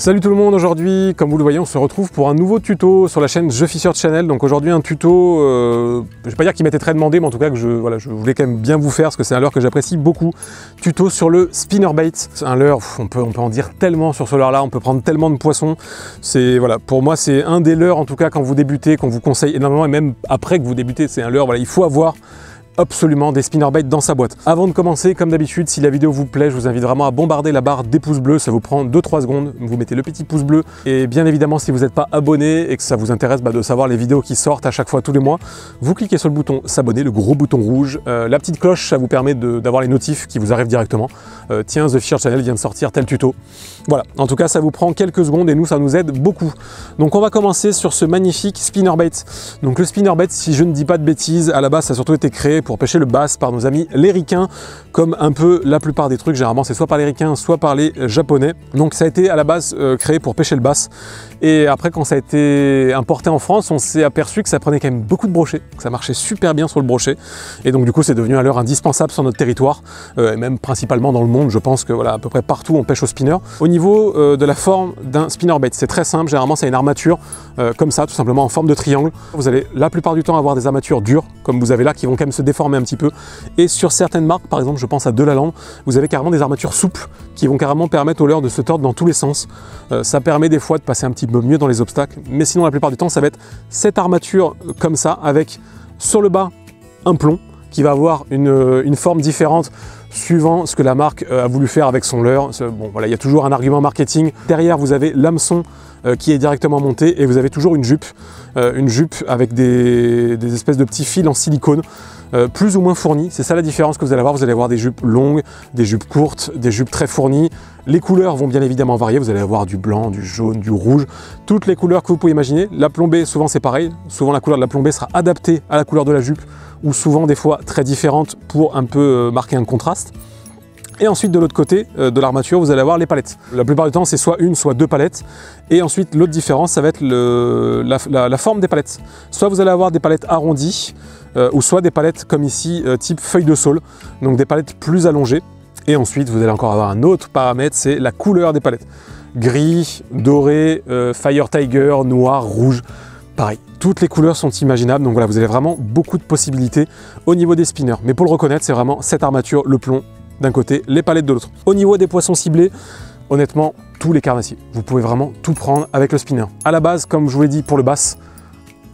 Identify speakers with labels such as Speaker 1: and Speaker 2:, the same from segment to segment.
Speaker 1: Salut tout le monde, aujourd'hui comme vous le voyez on se retrouve pour un nouveau tuto sur la chaîne Je Fisher Channel. Donc aujourd'hui un tuto, euh, je vais pas dire qu'il m'était très demandé mais en tout cas que je, voilà, je voulais quand même bien vous faire parce que c'est un leurre que j'apprécie beaucoup. Tuto sur le spinnerbait, c'est un leurre, on peut, on peut en dire tellement sur ce leurre là, on peut prendre tellement de poissons. C'est voilà, Pour moi c'est un des leurres en tout cas quand vous débutez, qu'on vous conseille énormément et même après que vous débutez, c'est un leurre, voilà, il faut avoir absolument des spinnerbaits dans sa boîte. Avant de commencer, comme d'habitude, si la vidéo vous plaît, je vous invite vraiment à bombarder la barre des pouces bleus, ça vous prend 2-3 secondes, vous mettez le petit pouce bleu, et bien évidemment si vous n'êtes pas abonné et que ça vous intéresse bah, de savoir les vidéos qui sortent à chaque fois tous les mois, vous cliquez sur le bouton s'abonner, le gros bouton rouge, euh, la petite cloche, ça vous permet d'avoir les notifs qui vous arrivent directement. Euh, tiens, The Fisher Channel vient de sortir tel tuto. Voilà, en tout cas ça vous prend quelques secondes et nous ça nous aide beaucoup. Donc on va commencer sur ce magnifique spinnerbait. Donc le spinnerbait, si je ne dis pas de bêtises, à la base ça a surtout été créé pour pêcher le bass par nos amis les ricains, comme un peu la plupart des trucs, généralement c'est soit par les ricains, soit par les japonais. Donc ça a été à la base euh, créé pour pêcher le bass. Et après quand ça a été importé en France, on s'est aperçu que ça prenait quand même beaucoup de brochets, que ça marchait super bien sur le brochet. Et donc du coup c'est devenu à l'heure indispensable sur notre territoire, euh, et même principalement dans le monde, je pense que voilà, à peu près partout on pêche au spinner. Au niveau euh, de la forme d'un spinnerbait, c'est très simple, généralement c'est une armature comme ça, tout simplement en forme de triangle. Vous allez la plupart du temps avoir des armatures dures, comme vous avez là, qui vont quand même se déformer un petit peu. Et sur certaines marques, par exemple, je pense à Delaland, vous avez carrément des armatures souples qui vont carrément permettre au leurre de se tordre dans tous les sens. Euh, ça permet des fois de passer un petit peu mieux dans les obstacles, mais sinon la plupart du temps, ça va être cette armature comme ça, avec sur le bas un plomb qui va avoir une, euh, forme différente suivant ce que la marque euh, a voulu faire avec son leurre. Bon, voilà, il y a toujours un argument marketing. Derrière, vous avez l'hameçon qui est directement monté et vous avez toujours une jupe, une jupe avec des, espèces de petits fils en silicone euh, plus ou moins fournies. C'est ça la différence que vous allez avoir. Vous allez avoir des jupes longues, des jupes courtes, des jupes très fournies. Les couleurs vont bien évidemment varier. Vous allez avoir du blanc, du jaune, du rouge, toutes les couleurs que vous pouvez imaginer. La plombée, souvent c'est pareil. Souvent la couleur de la plombée sera adaptée à la couleur de la jupe ou souvent des fois très différente pour un peu euh, marquer un contraste. Et ensuite, de l'autre côté euh, de l'armature, vous allez avoir les palettes. La plupart du temps, c'est soit une, soit deux palettes. Et ensuite, l'autre différence, ça va être la, forme des palettes. Soit vous allez avoir des palettes arrondies, euh, ou soit des palettes comme ici, euh, type feuille de saule, donc des palettes plus allongées. Et ensuite, vous allez encore avoir un autre paramètre, c'est la couleur des palettes. Gris, doré, Fire Tiger, noir, rouge. Pareil, toutes les couleurs sont imaginables, donc voilà, vous avez vraiment beaucoup de possibilités au niveau des spinners. Mais pour le reconnaître, c'est vraiment cette armature, le plomb d'un côté, les palettes de l'autre. Au niveau des poissons ciblés, honnêtement, tous les carnassiers. Vous pouvez vraiment tout prendre avec le spinner. À la base, comme je vous l'ai dit pour le bass,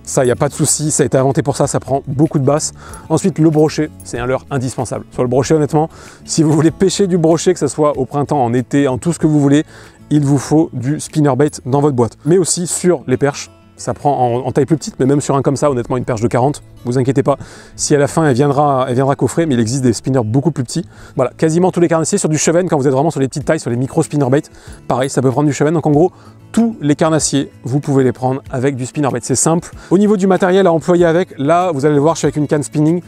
Speaker 1: ça, il n'y a pas de souci, ça a été inventé pour ça, ça prend beaucoup de basse. Ensuite, le brochet, c'est un leurre indispensable. Sur le brochet, honnêtement, si vous voulez pêcher du brochet, que ce soit au printemps, en été, en tout ce que vous voulez, il vous faut du spinnerbait dans votre boîte. Mais aussi sur les perches, ça prend en, taille plus petite, mais même sur un comme ça, honnêtement, une perche de 40, vous inquiétez pas, si à la fin elle viendra, elle viendra coffrer, mais il existe des spinners beaucoup plus petits. Voilà, quasiment tous les carnassiers sur du cheven, quand vous êtes vraiment sur les petites tailles, sur les micro spinnerbait, pareil, ça peut prendre du cheven. Donc en gros, tous les carnassiers, vous pouvez les prendre avec du spinnerbait. C'est simple. Au niveau du matériel à employer avec, là, vous allez le voir, je suis avec une canne spinning.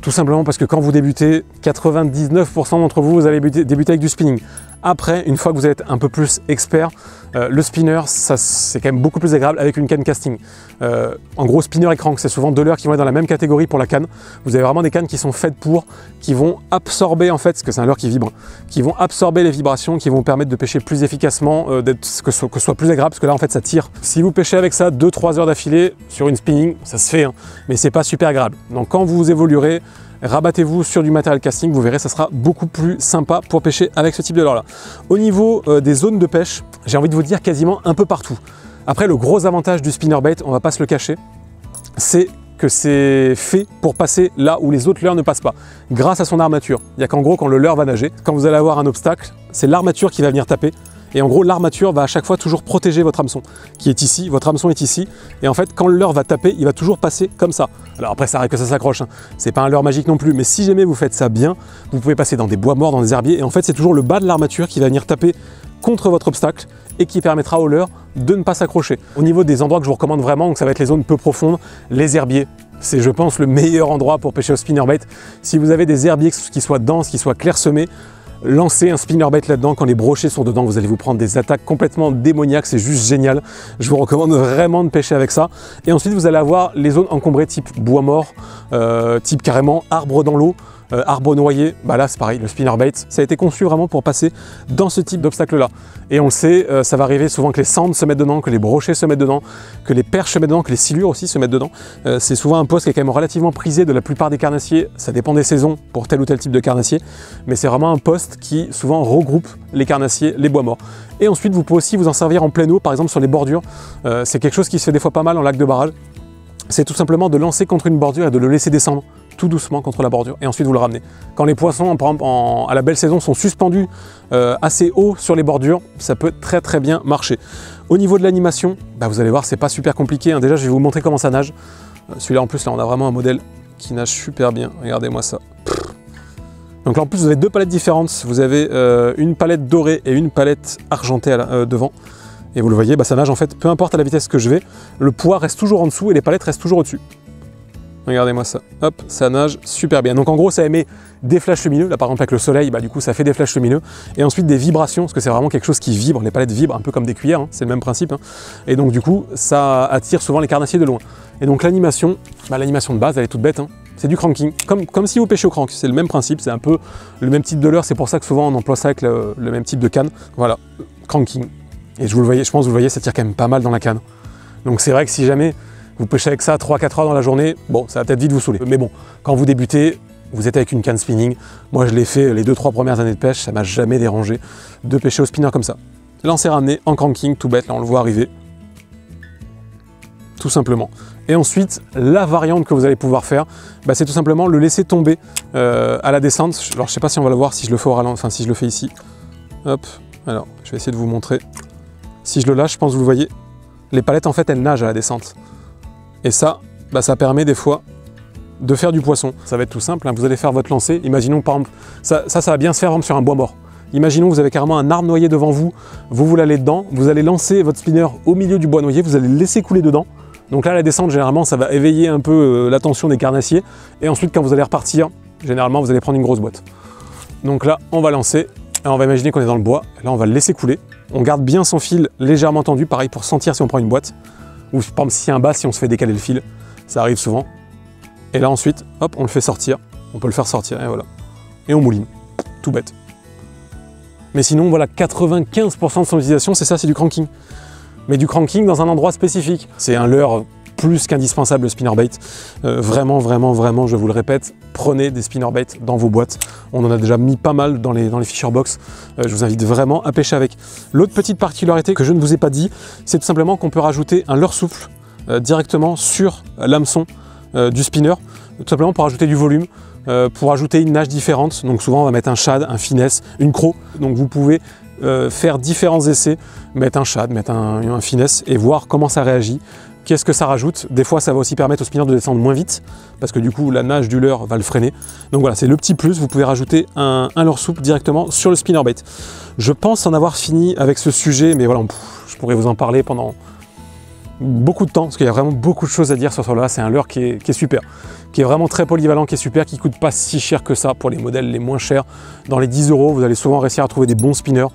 Speaker 1: Tout simplement parce que quand vous débutez, 99% d'entre vous, vous allez débuter avec du spinning. Après, une fois que vous êtes un peu plus expert, euh, le spinner, c'est quand même beaucoup plus agréable avec une canne casting. Euh, en gros, spinner et crank, c'est souvent deux leurres qui vont être dans la même catégorie pour la canne. Vous avez vraiment des cannes qui sont faites pour, qui vont absorber en fait, parce que c'est un leurre qui vibre, qui vont absorber les vibrations, qui vont permettre de pêcher plus efficacement, euh, que, ce, soit plus agréable, parce que là en fait ça tire. Si vous pêchez avec ça 2-3 heures d'affilée sur une spinning, ça se fait, hein, mais c'est pas super agréable. Donc quand vous évoluerez, rabattez-vous sur du matériel casting, vous verrez, ça sera beaucoup plus sympa pour pêcher avec ce type de leurre là. Au niveau euh, des zones de pêche, j'ai envie de vous dire quasiment un peu partout. Après, le gros avantage du spinnerbait, on va pas se le cacher, c'est que c'est fait pour passer là où les autres leurres ne passent pas, grâce à son armature. Il n'y a qu'en gros, quand le leurre va nager, quand vous allez avoir un obstacle, c'est l'armature qui va venir taper et en gros, l'armature va à chaque fois toujours protéger votre hameçon, qui est ici, votre hameçon est ici. Et en fait, quand le leurre va taper, il va toujours passer comme ça. Alors après, ça arrive que ça s'accroche. Hein. C'est pas un leurre magique non plus. Mais si jamais vous faites ça bien, vous pouvez passer dans des bois morts, dans des herbiers. Et en fait, c'est toujours le bas de l'armature qui va venir taper contre votre obstacle et qui permettra au leurre de ne pas s'accrocher. Au niveau des endroits que je vous recommande vraiment, donc ça va être les zones peu profondes, les herbiers. C'est, je pense, le meilleur endroit pour pêcher au spinnerbait. Si vous avez des herbiers qui soient denses, qui soient clairsemés, Lancez un spinnerbait là-dedans, quand les brochets sont dedans, vous allez vous prendre des attaques complètement démoniaques, c'est juste génial. Je vous recommande vraiment de pêcher avec ça. Et ensuite, vous allez avoir les zones encombrées type bois mort, euh, type carrément arbre dans l'eau. Euh, arbre noyer, bah là c'est pareil, le spinnerbait, ça a été conçu vraiment pour passer dans ce type d'obstacle-là. Et on le sait, euh, ça va arriver souvent que les sandres se mettent dedans, que les brochets se mettent dedans, que les perches se mettent dedans, que les silures aussi se mettent dedans. Euh, c'est souvent un poste qui est quand même relativement prisé de la plupart des carnassiers, ça dépend des saisons pour tel ou tel type de carnassier, mais c'est vraiment un poste qui souvent regroupe les carnassiers, les bois morts. Et ensuite, vous pouvez aussi vous en servir en pleine eau, par exemple sur les bordures. c'est quelque chose qui se fait des fois pas mal en lac de barrage. C'est tout simplement de lancer contre une bordure et de le laisser descendre tout doucement contre la bordure et ensuite vous le ramenez. Quand les poissons, exemple, à la belle saison, sont suspendus euh, assez haut sur les bordures, ça peut très très bien marcher. Au niveau de l'animation, bah, vous allez voir, c'est pas super compliqué. Hein. Déjà, je vais vous montrer comment ça nage. Euh, celui-là, en plus, là, on a vraiment un modèle qui nage super bien. Regardez-moi ça. Donc là, en plus, vous avez deux palettes différentes. Vous avez euh, une palette dorée et une palette argentée devant. Et vous le voyez, bah, ça nage en fait, peu importe à la vitesse que je vais, le poids reste toujours en dessous et les palettes restent toujours au-dessus. Regardez-moi ça. Hop, ça nage super bien. Donc en gros, ça émet des flashs lumineux. Là, par exemple, avec le soleil, bah, du coup, ça fait des flashs lumineux. Et ensuite, des vibrations, parce que c'est vraiment quelque chose qui vibre. Les palettes vibrent un peu comme des cuillères, hein. c'est le même principe. Hein. Et donc, du coup, ça attire souvent les carnassiers de loin. Et donc, l'animation, bah, l'animation de base, elle est toute bête. Hein. C'est du cranking, comme, comme si vous pêchez au crank. C'est le même principe, c'est un peu le même type de leurre. C'est pour ça que souvent, on emploie ça avec le, même type de canne. Voilà, cranking. Et je, vous le voyez, je pense que vous le voyez, ça tire quand même pas mal dans la canne. Donc, c'est vrai que si jamais vous pêchez avec ça 3-4 heures dans la journée, bon, ça va peut-être vite vous saouler. Mais bon, quand vous débutez, vous êtes avec une canne spinning. Moi, je l'ai fait les 2-3 premières années de pêche, ça m'a jamais dérangé de pêcher au spinner comme ça. Lancer ramener en cranking, tout bête, là on le voit arriver. Tout simplement. Et ensuite, la variante que vous allez pouvoir faire, bah, c'est tout simplement le laisser tomber euh, à la descente. Alors, je sais pas si on va le voir si je le fais au ralenti, enfin si je le fais ici. Hop, alors, je vais essayer de vous montrer. Si je le lâche, je pense que vous le voyez. Les palettes, en fait, elles nagent à la descente. Et ça, bah, ça permet des fois de faire du poisson. Ça va être tout simple, hein. vous allez faire votre lancer. Imaginons par exemple, ça, ça, va bien se faire sur un bois mort. Imaginons que vous avez carrément un arbre noyé devant vous, vous vous l'allez dedans, vous allez lancer votre spinner au milieu du bois noyé, vous allez le laisser couler dedans. Donc là, la descente, généralement, ça va éveiller un peu euh, l'attention des carnassiers. Et ensuite, quand vous allez repartir, généralement, vous allez prendre une grosse boîte. Donc là, on va lancer, et on va imaginer qu'on est dans le bois. là, on va le laisser couler. On garde bien son fil légèrement tendu, pareil pour sentir si on prend une boîte. Ou par exemple, a un bas, si on se fait décaler le fil, ça arrive souvent. Et là ensuite, hop, on le fait sortir. On peut le faire sortir, et voilà. Et on mouline. Tout bête. Mais sinon, voilà, 95% de son utilisation, c'est ça, c'est du cranking. Mais du cranking dans un endroit spécifique. C'est un leurre plus qu'indispensable le spinnerbait. Euh, vraiment, vraiment, vraiment, je vous le répète, prenez des spinnerbait dans vos boîtes. On en a déjà mis pas mal dans les, dans les Box. Euh, je vous invite vraiment à pêcher avec. L'autre petite particularité que je ne vous ai pas dit, c'est tout simplement qu'on peut rajouter un leurre souffle euh, directement sur l'hameçon du spinner, tout simplement pour ajouter du volume. pour ajouter une nage différente, donc souvent on va mettre un shad, un finesse, une croc, donc vous pouvez faire différents essais, mettre un shad, mettre un, finesse et voir comment ça réagit. Qu'est-ce que ça rajoute Des fois, ça va aussi permettre au spinner de descendre moins vite, parce que du coup, la nage du leurre va le freiner. Donc voilà, c'est le petit plus. Vous pouvez rajouter un, leurre souple directement sur le spinnerbait. Je pense en avoir fini avec ce sujet, mais voilà, je pourrais vous en parler pendant beaucoup de temps, parce qu'il y a vraiment beaucoup de choses à dire sur ce là C'est un leurre qui est, qui est, super, qui est vraiment très polyvalent, qui est super, qui coûte pas si cher que ça pour les modèles les moins chers. Dans les 10 euros, vous allez souvent réussir à trouver des bons spinners.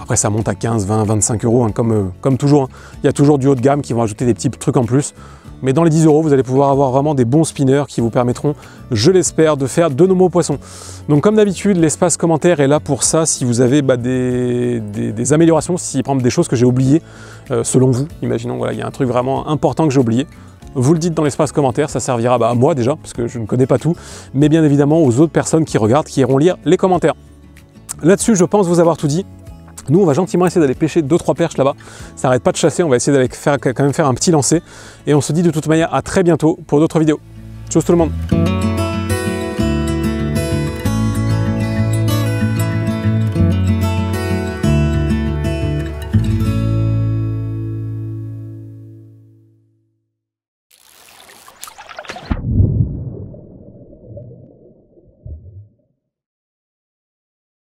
Speaker 1: Après, ça monte à 15, 20, 25 euros, hein, comme, euh, comme toujours. Hein. Il y a toujours du haut de gamme qui vont ajouter des petits trucs en plus. Mais dans les 10 euros, vous allez pouvoir avoir vraiment des bons spinners qui vous permettront, je l'espère, de faire de nombreux poissons. Donc comme d'habitude, l'espace commentaire est là pour ça. Si vous avez bah, des, améliorations, si par exemple des choses que j'ai oubliées, euh, selon vous, imaginons, voilà, il y a un truc vraiment important que j'ai oublié, vous le dites dans l'espace commentaire, ça servira bah, à moi déjà, parce que je ne connais pas tout, mais bien évidemment aux autres personnes qui regardent, qui iront lire les commentaires. Là-dessus, je pense vous avoir tout dit. Nous, on va gentiment essayer d'aller pêcher 2-3 perches là-bas. Ça n'arrête pas de chasser, on va essayer d'aller quand même faire un petit lancer. Et on se dit de toute manière à très bientôt pour d'autres vidéos. Tchuss tout le monde